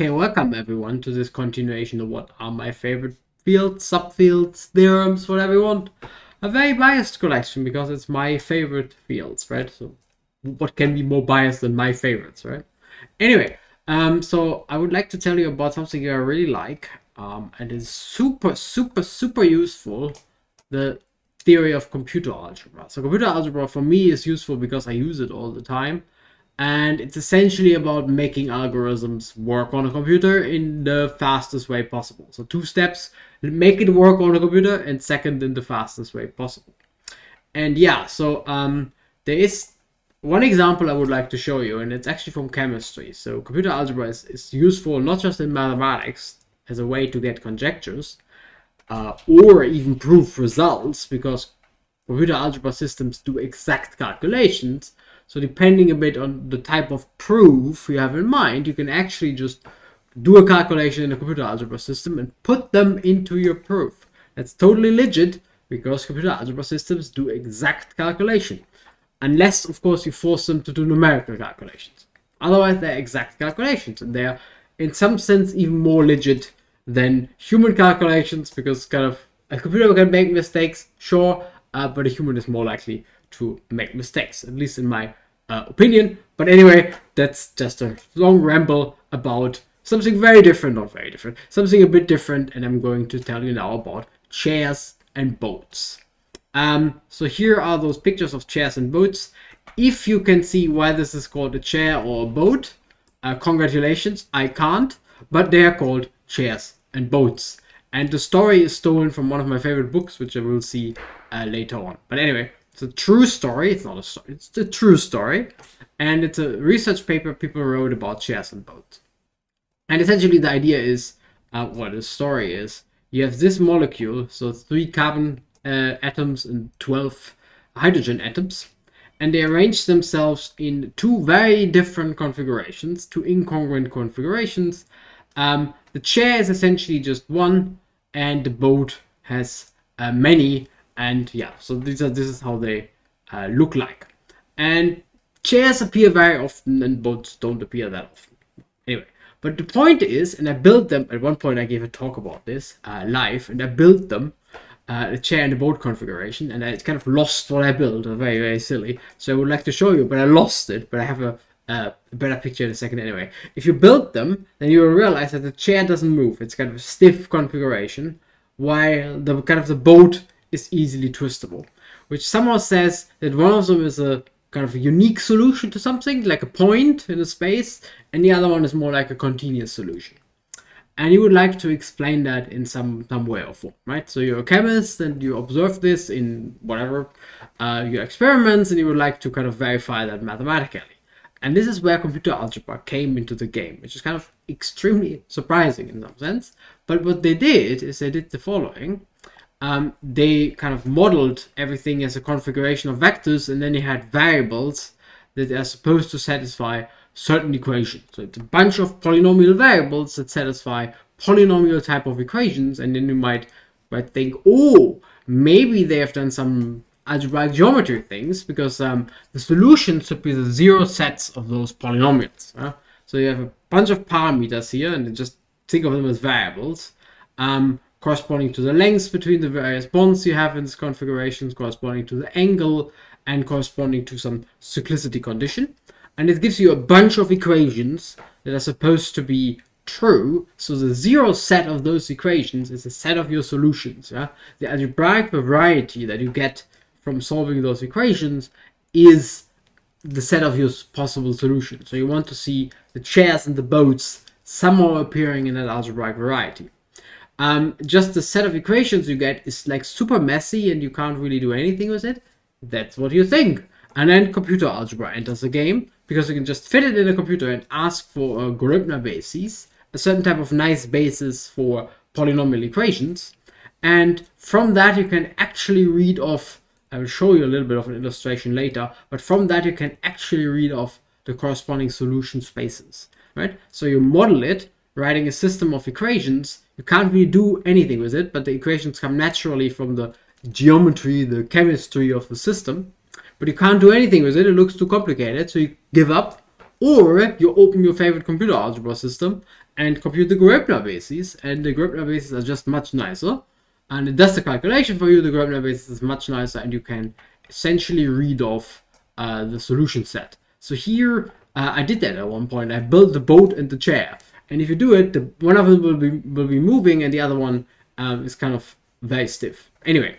Okay, welcome everyone to this continuation of what are my favorite fields, subfields, theorems, whatever you want. A very biased collection because it's my favorite fields, right? So what can be more biased than my favorites, right? Anyway, um, so I would like to tell you about something I really like um, and is super, super, super useful. The theory of computer algebra. So computer algebra for me is useful because I use it all the time and it's essentially about making algorithms work on a computer in the fastest way possible. So two steps, make it work on a computer, and second, in the fastest way possible. And yeah, so um, there is one example I would like to show you, and it's actually from chemistry. So computer algebra is, is useful not just in mathematics as a way to get conjectures, uh, or even prove results, because computer algebra systems do exact calculations, so depending a bit on the type of proof you have in mind, you can actually just do a calculation in a computer algebra system and put them into your proof. That's totally legit because computer algebra systems do exact calculation. Unless, of course, you force them to do numerical calculations. Otherwise, they're exact calculations and they're, in some sense, even more legit than human calculations because kind of a computer can make mistakes, sure, uh, but a human is more likely to make mistakes, at least in my uh, opinion. But anyway, that's just a long ramble about something very different, not very different, something a bit different, and I'm going to tell you now about chairs and boats. Um, so here are those pictures of chairs and boats. If you can see why this is called a chair or a boat, uh, congratulations, I can't, but they are called chairs and boats. And the story is stolen from one of my favorite books, which I will see uh, later on. But anyway, it's a true story. It's not a story. It's a true story. And it's a research paper people wrote about chairs and boats. And essentially the idea is, uh, what the story is, you have this molecule, so three carbon uh, atoms and 12 hydrogen atoms, and they arrange themselves in two very different configurations, two incongruent configurations. Um, the chair is essentially just one, and the boat has uh, many and yeah so these are this is how they uh, look like and chairs appear very often and boats don't appear that often anyway but the point is and i built them at one point i gave a talk about this uh, live and i built them uh, the chair and the boat configuration and i kind of lost what i built very very silly so i would like to show you but i lost it but i have a uh, a better picture in a second anyway. If you build them, then you will realize that the chair doesn't move. It's kind of a stiff configuration, while the kind of the boat is easily twistable, which somehow says that one of them is a kind of a unique solution to something, like a point in a space, and the other one is more like a continuous solution. And you would like to explain that in some, some way or form, right? So you're a chemist and you observe this in whatever uh, your experiments, and you would like to kind of verify that mathematically. And this is where computer algebra came into the game, which is kind of extremely surprising in some sense. But what they did is they did the following um, they kind of modeled everything as a configuration of vectors and then they had variables that are supposed to satisfy certain equations. So it's a bunch of polynomial variables that satisfy polynomial type of equations and then you might, might think, oh, maybe they have done some algebraic geometry things because um, the solution should be the zero sets of those polynomials. Uh? So you have a bunch of parameters here and just think of them as variables. Um, corresponding to the lengths between the various bonds you have in this configuration, corresponding to the angle, and corresponding to some cyclicity condition. And it gives you a bunch of equations that are supposed to be true. So the zero set of those equations is a set of your solutions. Yeah? The algebraic variety that you get from solving those equations is the set of your possible solutions. So you want to see the chairs and the boats somehow appearing in that algebraic variety um, just the set of equations you get is like super messy and you can't really do anything with it. That's what you think. And then computer algebra enters the game because you can just fit it in a computer and ask for a Gröbner basis, a certain type of nice basis for polynomial equations. And from that you can actually read off, I will show you a little bit of an illustration later, but from that you can actually read off the corresponding solution spaces, right? So you model it, writing a system of equations you can't really do anything with it, but the equations come naturally from the geometry, the chemistry of the system. But you can't do anything with it, it looks too complicated, so you give up Or you open your favorite computer algebra system and compute the Gröbner bases, and the Gröbner bases are just much nicer. And it does the calculation for you, the Gröbner basis is much nicer, and you can essentially read off uh, the solution set. So here, uh, I did that at one point. I built the boat and the chair. And if you do it, the, one of them will be, will be moving and the other one um, is kind of very stiff. Anyway,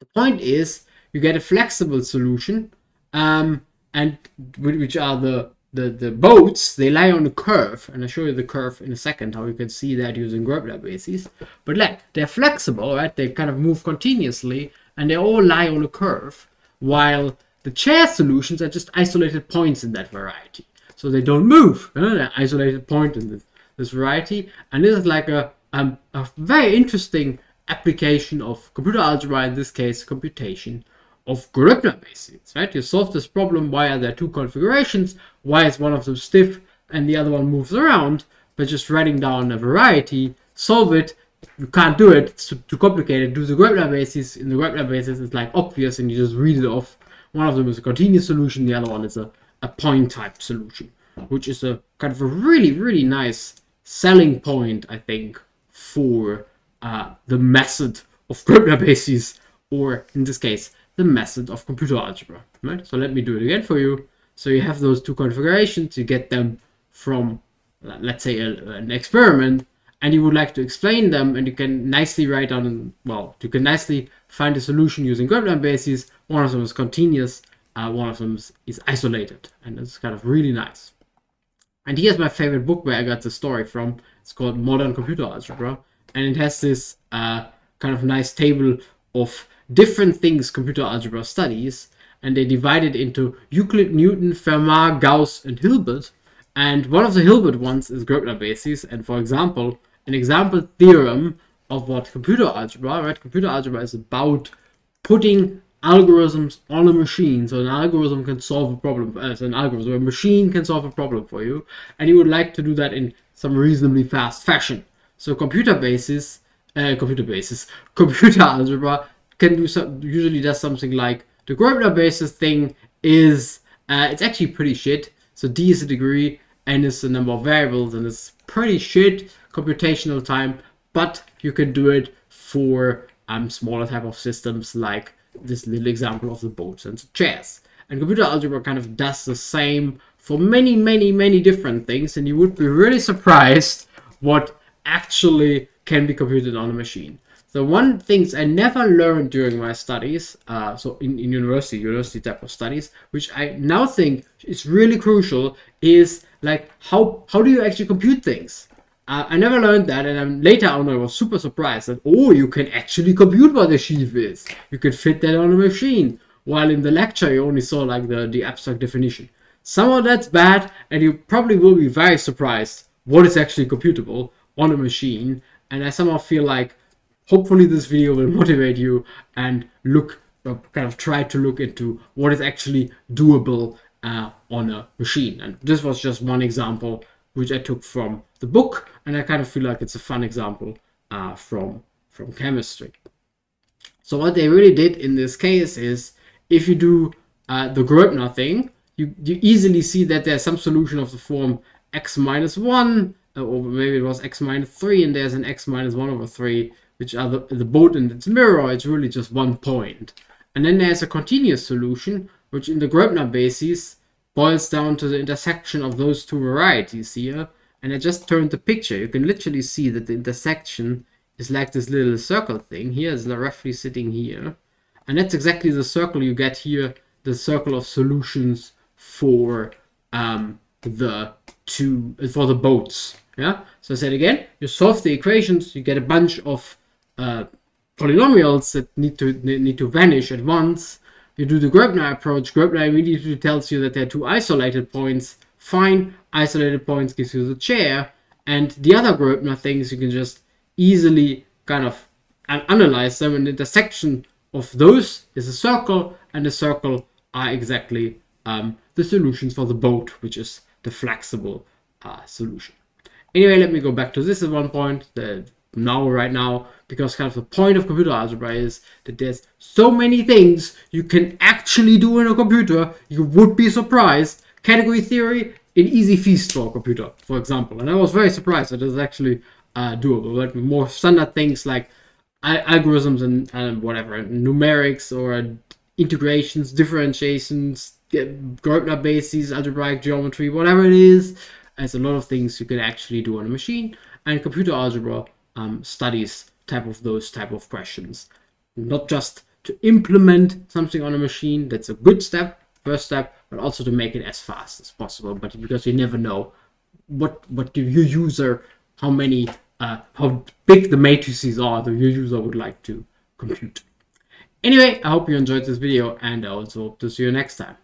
the point is you get a flexible solution um, and which are the, the, the boats, they lie on a curve. And I'll show you the curve in a second, how you can see that using Gröbner bases. But like, they're flexible, right? They kind of move continuously and they all lie on a curve. While the chair solutions are just isolated points in that variety. So they don't move. You know? They're isolated point in this, this variety. And this is like a, um, a very interesting application of computer algebra, in this case computation, of Gröbner bases, right? You solve this problem, why are there two configurations? Why is one of them stiff and the other one moves around? By just writing down a variety, solve it. You can't do it, it's too, too complicated. Do the Gröbner bases, In the Gröbner bases it's like obvious and you just read it off one of them is a continuous solution, the other one is a, a point type solution, which is a kind of a really, really nice selling point, I think, for uh, the method of Gröbner bases, or in this case, the method of computer algebra. Right? So let me do it again for you. So you have those two configurations, you get them from, let's say, a, an experiment, and you would like to explain them, and you can nicely write down, well, you can nicely find a solution using Gröbner bases. One of them is continuous, uh, one of them is isolated, and it's kind of really nice. And here's my favorite book where I got the story from. It's called Modern Computer Algebra, and it has this uh, kind of nice table of different things computer algebra studies, and they divide it into Euclid, Newton, Fermat, Gauss, and Hilbert. And one of the Hilbert ones is Gröbner basis, and for example, an example theorem of what computer algebra, right? Computer algebra is about putting algorithms on a machine. So an algorithm can solve a problem as an algorithm. A machine can solve a problem for you. And you would like to do that in some reasonably fast fashion. So computer basis, uh, computer basis, computer algebra can do some, usually does something like the Gröbner basis thing is, uh, it's actually pretty shit. So D is a degree, N is the number of variables, and it's pretty shit computational time, but you can do it for um, smaller type of systems like this little example of the boats and the chairs. And computer algebra kind of does the same for many, many, many different things, and you would be really surprised what actually can be computed on a machine. The one things I never learned during my studies, uh, so in, in university, university type of studies, which I now think is really crucial, is like how how do you actually compute things? Uh, I never learned that, and then later on I was super surprised that oh, you can actually compute what a sheaf is. You can fit that on a machine. While in the lecture you only saw like the the abstract definition. Some of that's bad, and you probably will be very surprised what is actually computable on a machine. And I somehow feel like hopefully this video will motivate you and look kind of try to look into what is actually doable uh, on a machine. And this was just one example which I took from the book, and I kind of feel like it's a fun example uh, from from chemistry. So what they really did in this case is, if you do uh, the Gröbner thing, you, you easily see that there's some solution of the form x minus 1, uh, or maybe it was x minus 3, and there's an x minus 1 over 3, which are the, the boat and its mirror, it's really just one point. And then there's a continuous solution, which in the Gröbner basis boils down to the intersection of those two varieties here. And I just turned the picture. You can literally see that the intersection is like this little circle thing. Here is roughly sitting here. And that's exactly the circle you get here, the circle of solutions for um, the two, for the boats. Yeah. So I said again, you solve the equations, you get a bunch of uh, polynomials that need to need to vanish at once you do the Gröbner approach, Gröbner immediately tells you that there are two isolated points. Fine, isolated points gives you the chair. And the other group Gröbner things, you can just easily kind of analyze them. And the intersection of those is a circle, and the circle are exactly um, the solutions for the boat, which is the flexible uh, solution. Anyway, let me go back to this at one point. The now right now because kind of the point of computer algebra is that there's so many things you can actually do in a computer you would be surprised category theory in easy feast for a computer, for example. And I was very surprised that it's actually uh, doable. But more standard things like algorithms and, and whatever, numerics or integrations, differentiations, Gröbner bases, algebraic geometry, whatever it is. There's a lot of things you can actually do on a machine. And computer algebra um, studies type of those type of questions. Not just to implement something on a machine, that's a good step, first step, but also to make it as fast as possible. But because you never know what what do your user, how many, uh, how big the matrices are that your user would like to compute. Anyway, I hope you enjoyed this video and I also hope to see you next time.